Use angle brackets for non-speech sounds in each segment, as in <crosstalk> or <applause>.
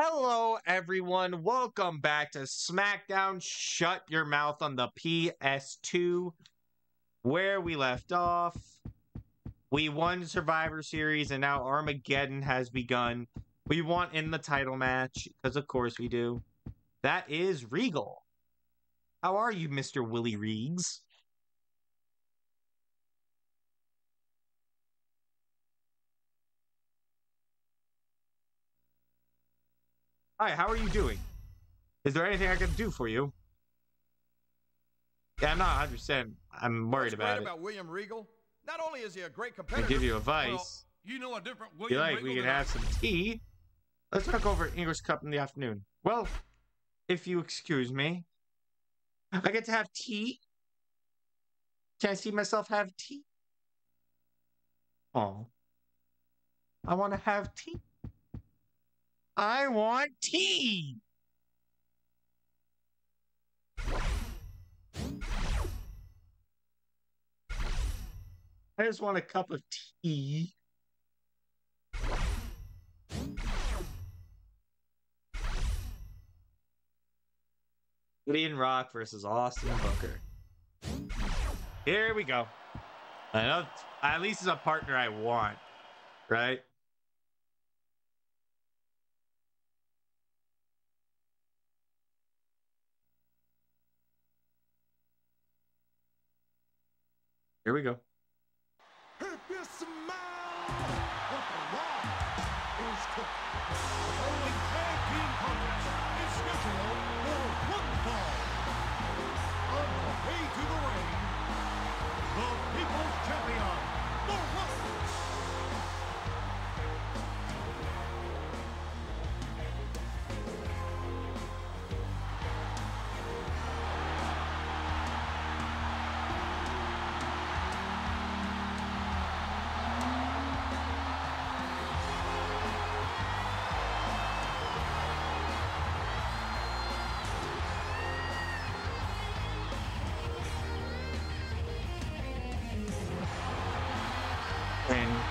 Hello, everyone. Welcome back to SmackDown Shut Your Mouth on the PS2. Where we left off, we won Survivor Series, and now Armageddon has begun. We want in the title match, because of course we do. That is Regal. How are you, Mr. Willie Reegs? Hi, how are you doing? Is there anything I can do for you? Yeah, I'm not 100%. I'm worried What's about great it. about William Regal? Not only is he a great competitor... I give you advice. Well, you know a different If William you like, Regal we can than I- have some tea. Let's talk over English Cup in the afternoon. Well, if you excuse me, I get to have tea. Can I see myself have tea? Oh, I want to have tea. I want tea. I just want a cup of tea. Gideon Rock versus Austin Booker. Here we go. I know at least it's a partner I want, right? Here we go.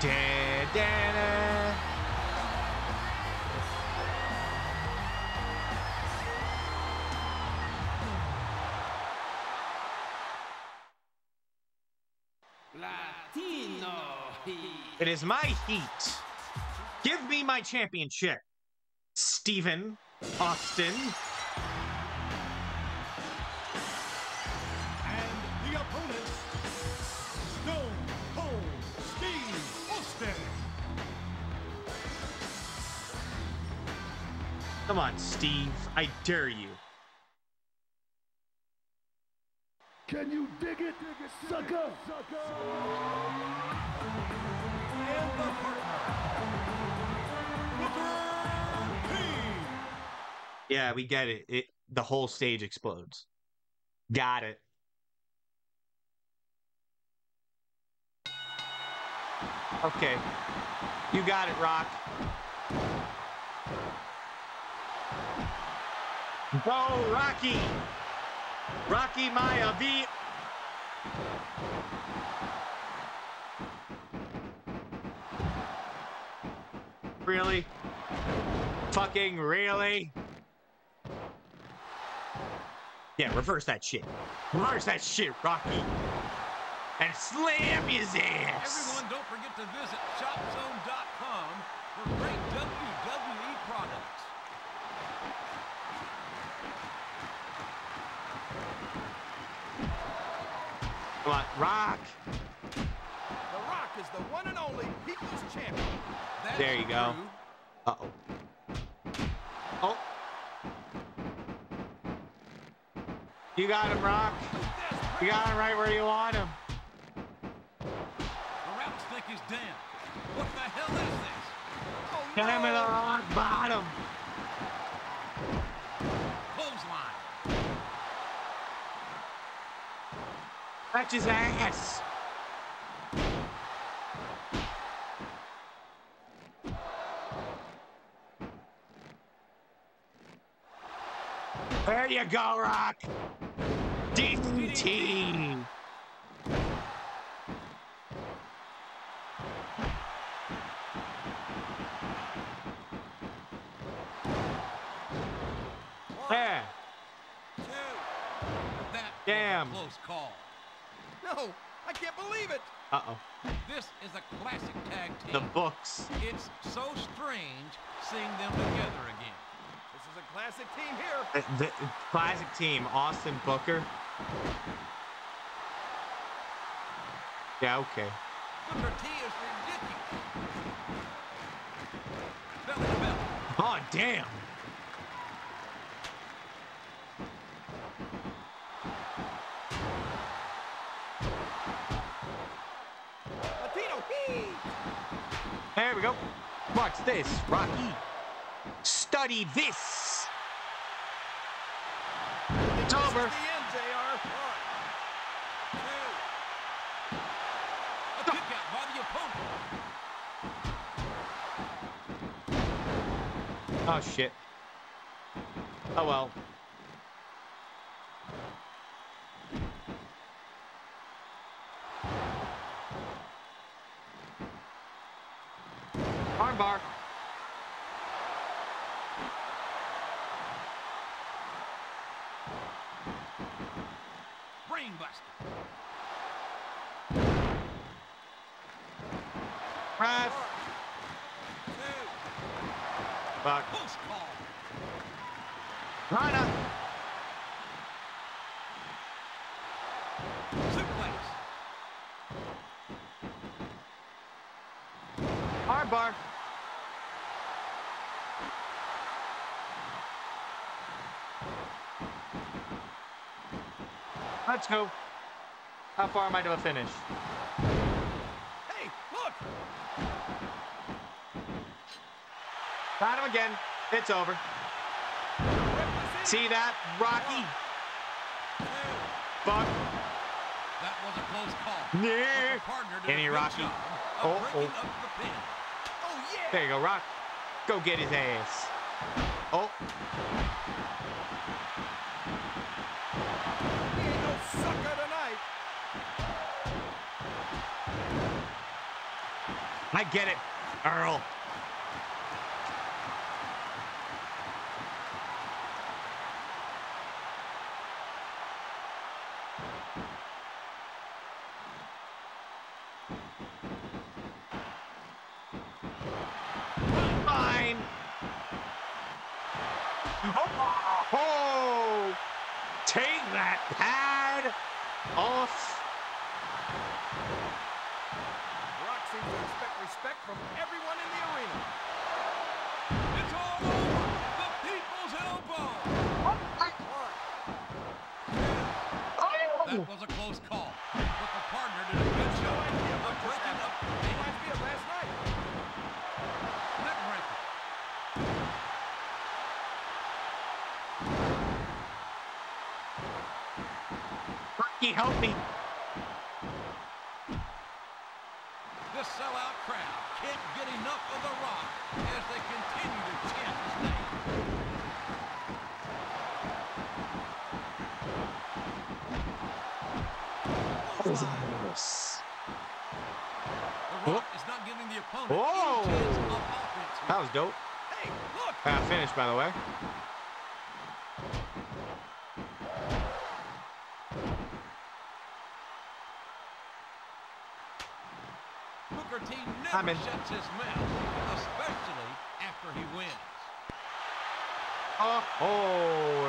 Da, da, da. Latino It is my heat. Give me my championship. Stephen Austin. Come on, Steve. I dare you. Can you dig it, sucker? And the partner, Booker T. Yeah, we get it. It the whole stage explodes. Got it. Okay. You got it, Rock. Go, Rocky! Rocky Maya V. Really? Fucking really? Yeah, reverse that shit. Reverse that shit, Rocky. And slam his ass. Everyone, don't forget to visit ShopZone.com for great Come on, Rock. The Rock is the one and only People's Champion. That's There you go. true. Uh oh. Oh. You got him, Rock. You got him right where you want him. The rattlesnake is down. What the hell is this? Oh, him in the rock bottom. Catch his ass. There you go, Rock. DDT. There. Damn. close call. No, I can't believe it. Uh oh. This is a classic tag team. The books. It's so strange seeing them together again. This is a classic team here. The, the classic team, Austin Booker. Yeah, okay. Booker T is ridiculous. Belly to belly. Oh, damn. There we go. Watch this, Rocky. Study this. It's over. the end. One, two. A kick out by the opponent. Oh, shit. Oh, well. Armbar. Brainbuster. Two. Fuck. Close call. Rhino. Suplex. Armbar. Let's go. How far am I to a finish? Hey, look. Got him again. It's over. See that, Rocky? Fuck. That was a close call. Yeah. the partner did a Any Rocky? Oh, oh. Oh yeah. There you go, Rock. Go get his ass. Oh, He ain't no sucker tonight. I get it, Earl. That was a close call. But the partner did a good job of breaking up the pin. Reminds me of last night. Neck breaker. Rocky, help me. This sellout crowd can't get enough of The Rock as they continue to chant his name. The Rock is not giving the opponent Whoa. any chance of offense. here. That was dope. Hey, look. Uh, finished, by the way. Booker T I'm never in. shuts his mouth, especially after he wins. Oh, oh,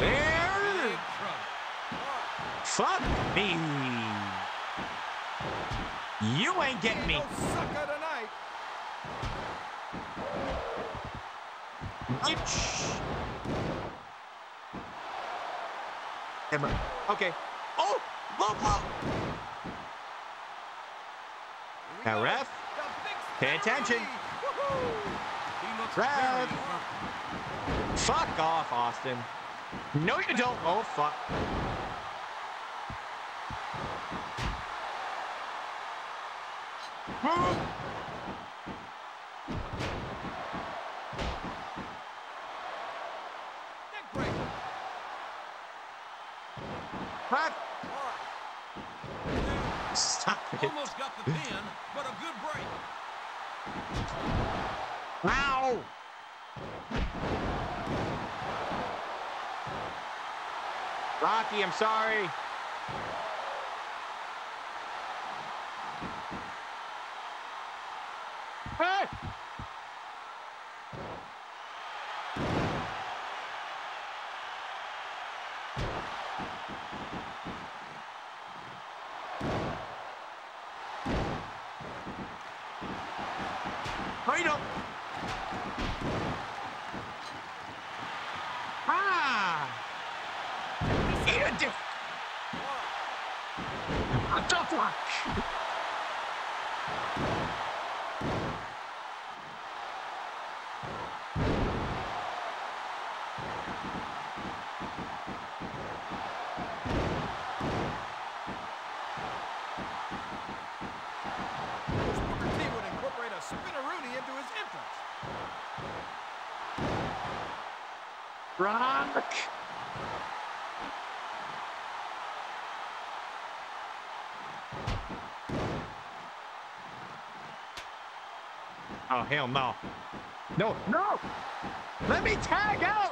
there. Fuck me. You ain't getting me. No sucker tonight. Bitch. Damn it. Okay. Oh, low blow. Now, ref, pay attention. Woohoo. He looks Ref. Fuck off, Austin. No, you don't. Oh, fuck. Neck Wow! Rocky, I'm sorry. A tough one. Booker T would incorporate a spinneroonie into his entrance. Rock. Oh, hell no. No, no! Let me tag out!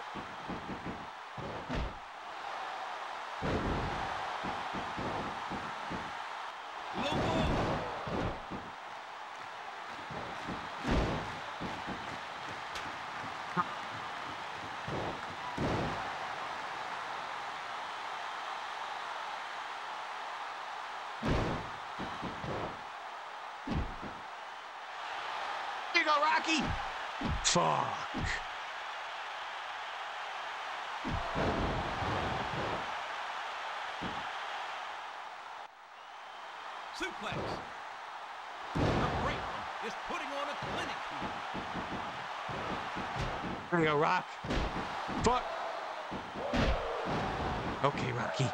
Lobo. Here you go, Rocky! Fuck. Suplex. The great one is putting on a clinic here. There you go, Rock. Fuck. Okay, Rocky.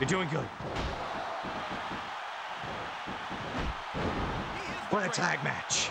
You're doing good. He is What a tag match.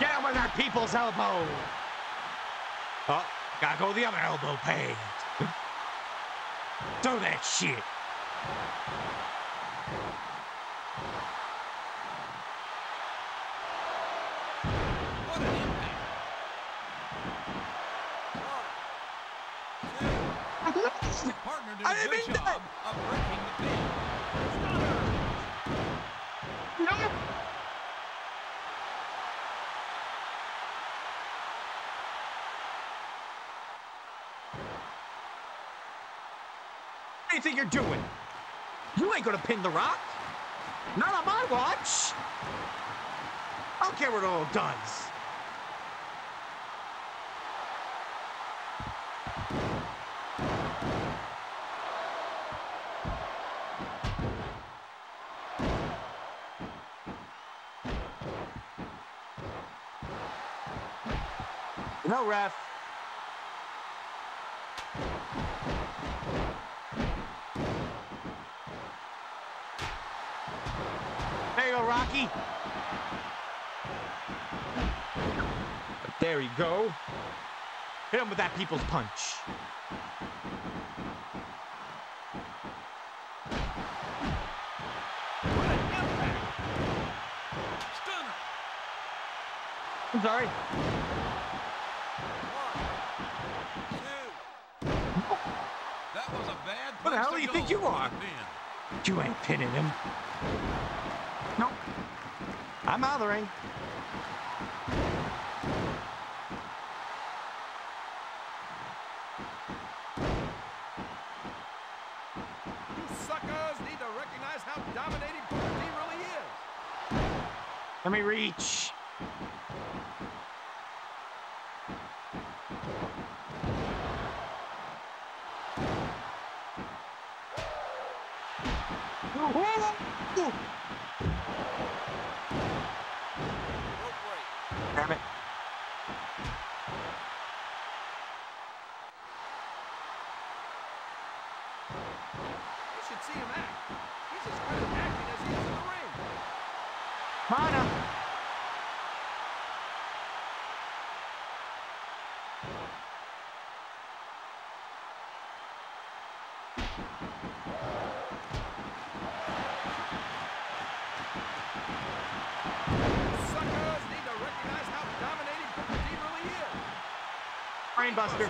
Get him with that people's elbow. Oh, gotta go the other elbow pad. Do that shit. What an impact. His partner did I a didn't good mean that. job of breaking the pin. No. What do you you're doing? You ain't gonna pin the rock. Not on my watch. I don't care what it all does. No ref. There you go, Rocky. There you go. Hit him with that people's punch. What an impact. I'm sorry. One, two. That was a bad What the hell do you think you are? You ain't pinning him. I'm out of the ring. You suckers need to recognize how dominating Booker T really is. Let me reach. Rope break. Damn it. Mana. Suckers need to recognize how dominating Booker T really is. Brainbuster.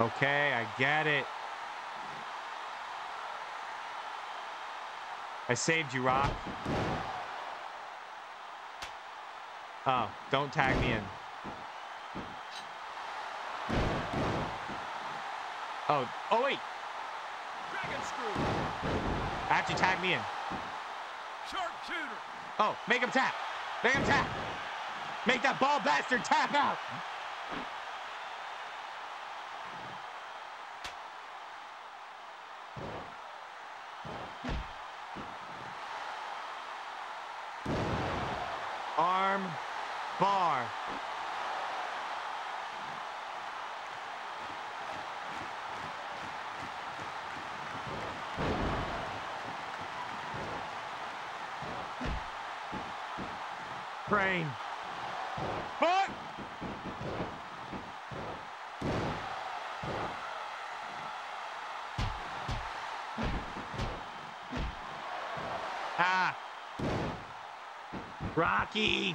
Okay, I get it. I saved you, Rock. Oh, don't tag me in. Oh, oh wait, Dragon screw. actually tag me in. Oh, make him tap. Make him tap. Make that ball bastard tap out. Crane. Foot. Ah. Rocky.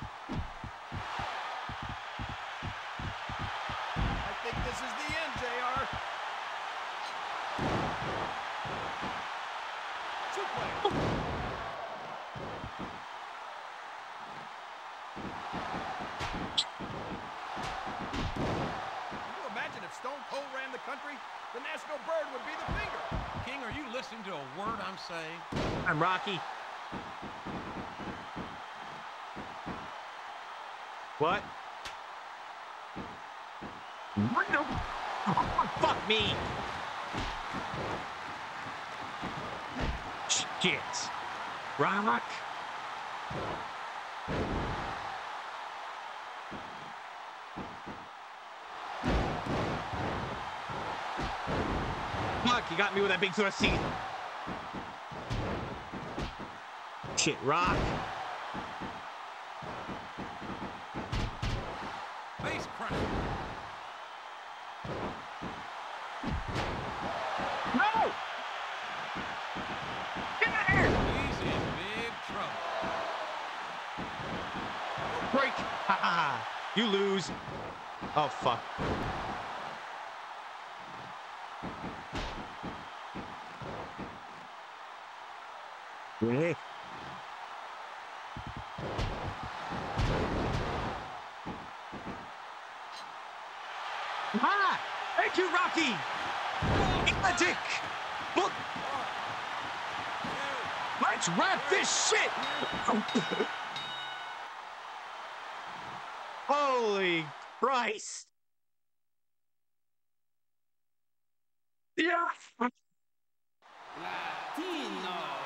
I think this is the end, JR. Suplex. Can you imagine if Stone Cold ran the country? The national bird would be the finger. King, are you listening to a word I'm saying? I'm Rocky. What? What? <laughs> Oh, fuck me! Shit. Rock. Got me with that big seat. Shit, rock. Face crusher. No! Get out of here! He's in big trouble. Break! Ha ha ha! You lose. Oh, fuck. Really? Ha! Ah, thank you, Rocky! Epic! Look! Let's wrap this shit! <laughs> Holy Christ! Yeah!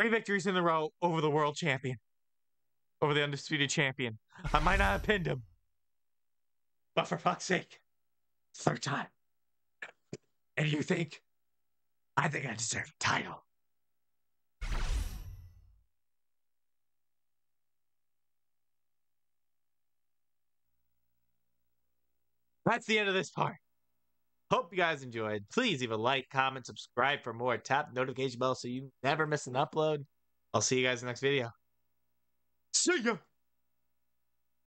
Three victories in a row over the world champion. Over the undisputed champion. I might not have pinned him. But for fuck's sake, third time. And you think, I think I deserve a title. That's the end of this part. Hope you guys enjoyed. Please leave a like, comment, subscribe for more. Tap notification bell so you never miss an upload. I'll see you guys in the next video. See ya!